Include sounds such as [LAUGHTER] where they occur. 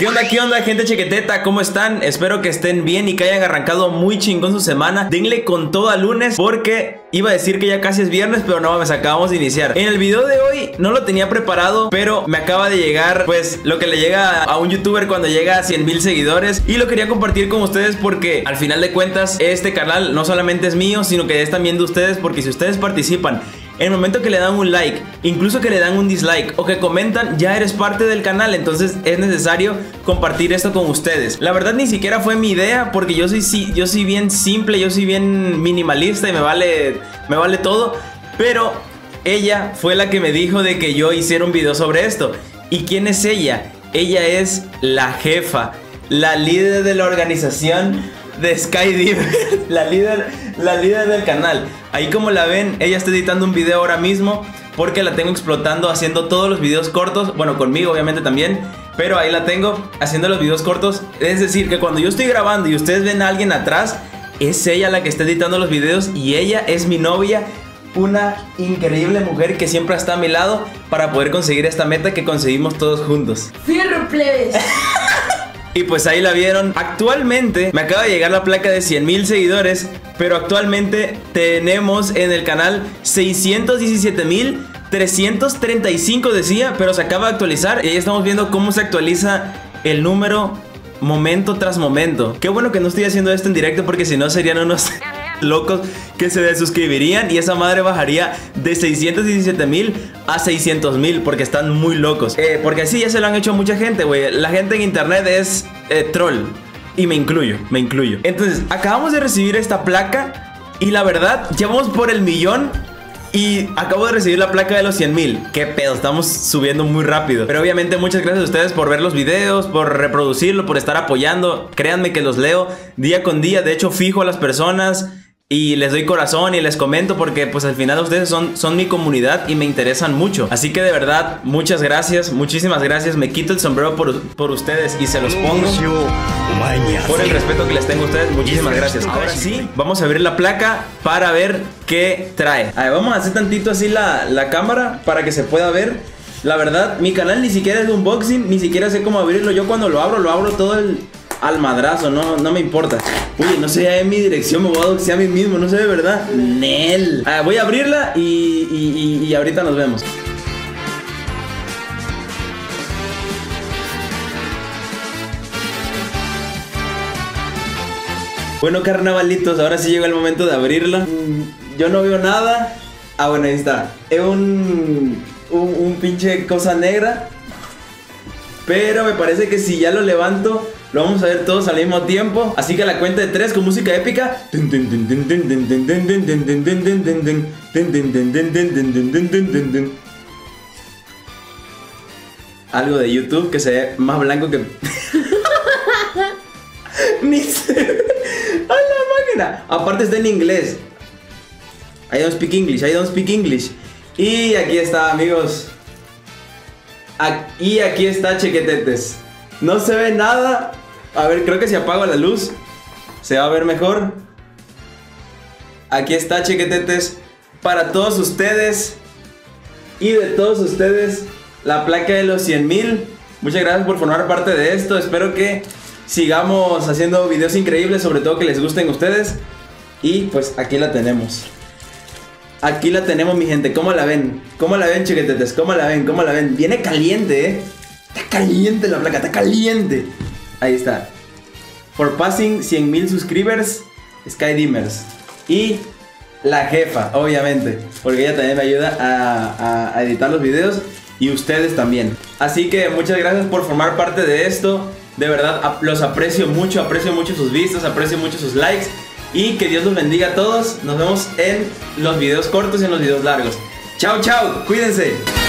¿Qué onda, qué onda, gente chequeteta? ¿Cómo están? Espero que estén bien y que hayan arrancado muy chingón su semana. Denle con todo a lunes porque iba a decir que ya casi es viernes, pero no mames, acabamos de iniciar. En el video de hoy no lo tenía preparado, pero me acaba de llegar, pues, lo que le llega a un youtuber cuando llega a 100 mil seguidores. Y lo quería compartir con ustedes porque, al final de cuentas, este canal no solamente es mío, sino que es también de ustedes, porque si ustedes participan en el momento que le dan un like, incluso que le dan un dislike o que comentan, ya eres parte del canal, entonces es necesario compartir esto con ustedes. La verdad ni siquiera fue mi idea porque yo soy, yo soy bien simple, yo soy bien minimalista y me vale, me vale todo, pero ella fue la que me dijo de que yo hiciera un video sobre esto. ¿Y quién es ella? Ella es la jefa, la líder de la organización de Sky [LAUGHS] la líder, la líder del canal. Ahí como la ven, ella está editando un video ahora mismo porque la tengo explotando haciendo todos los videos cortos, bueno, conmigo obviamente también, pero ahí la tengo haciendo los videos cortos. Es decir, que cuando yo estoy grabando y ustedes ven a alguien atrás, es ella la que está editando los videos y ella es mi novia una increíble mujer que siempre está a mi lado para poder conseguir esta meta que conseguimos todos juntos. Fierro plebes. [LAUGHS] Y pues ahí la vieron. Actualmente me acaba de llegar la placa de 100 mil seguidores, pero actualmente tenemos en el canal 617 mil 335 decía, pero se acaba de actualizar y ahí estamos viendo cómo se actualiza el número momento tras momento. Qué bueno que no estoy haciendo esto en directo porque si no serían unos locos que se desuscribirían y esa madre bajaría de 617 mil a 600 mil porque están muy locos. Eh, porque así ya se lo han hecho mucha gente, güey. La gente en internet es eh, troll. Y me incluyo, me incluyo. Entonces, acabamos de recibir esta placa y la verdad, ya vamos por el millón y acabo de recibir la placa de los 100 mil. Qué pedo, estamos subiendo muy rápido. Pero obviamente muchas gracias a ustedes por ver los videos, por reproducirlo, por estar apoyando. Créanme que los leo día con día. De hecho, fijo a las personas y les doy corazón y les comento porque pues al final ustedes son, son mi comunidad y me interesan mucho. Así que de verdad, muchas gracias, muchísimas gracias. Me quito el sombrero por, por ustedes y se los pongo por el respeto que les tengo a ustedes. Muchísimas gracias. Ahora sí, vamos a abrir la placa para ver qué trae. A ver, vamos a hacer tantito así la, la cámara para que se pueda ver. La verdad, mi canal ni siquiera es de unboxing, ni siquiera sé cómo abrirlo. Yo cuando lo abro, lo abro todo el, al madrazo, no, no me importa. Uy, no sé, en mi dirección me voy a doxear a mí mismo, no sé de verdad. Nel. Ah, voy a abrirla y, y, y ahorita nos vemos. Bueno, carnavalitos, ahora sí llegó el momento de abrirla. Mm, yo no veo nada. Ah, bueno, ahí está. Es un, un, un pinche cosa negra. Pero me parece que si ya lo levanto, lo vamos a ver todos al mismo tiempo. Así que a la cuenta de tres con música épica. Algo de YouTube que se ve más blanco que. Ni. ¡A la máquina! Aparte está en inglés. I don't speak English, I don't speak English. Y aquí está, amigos. Y aquí está, chequetetes. No se ve nada, a ver, creo que si apago la luz se va a ver mejor. Aquí está, chequetetes. Para todos ustedes y de todos ustedes, la placa de los 100 mil. Muchas gracias por formar parte de esto. Espero que sigamos haciendo videos increíbles, sobre todo que les gusten a ustedes. Y pues aquí la tenemos. Aquí la tenemos, mi gente. ¿Cómo la ven? ¿Cómo la ven, chequetetes? ¿Cómo la ven? ¿Cómo la ven? Viene caliente, ¿eh? Está caliente la placa, está caliente. Ahí está. For passing 100.000 subscribers, Sky Dimmers. Y la jefa, obviamente. Porque ella también me ayuda a, editar los videos. Y ustedes también. Así que muchas gracias por formar parte de esto. De verdad, los aprecio mucho, aprecio mucho sus vistas, aprecio mucho sus likes. Y que Dios los bendiga a todos. Nos vemos en los videos cortos y en los videos largos. Chao, chao, cuídense.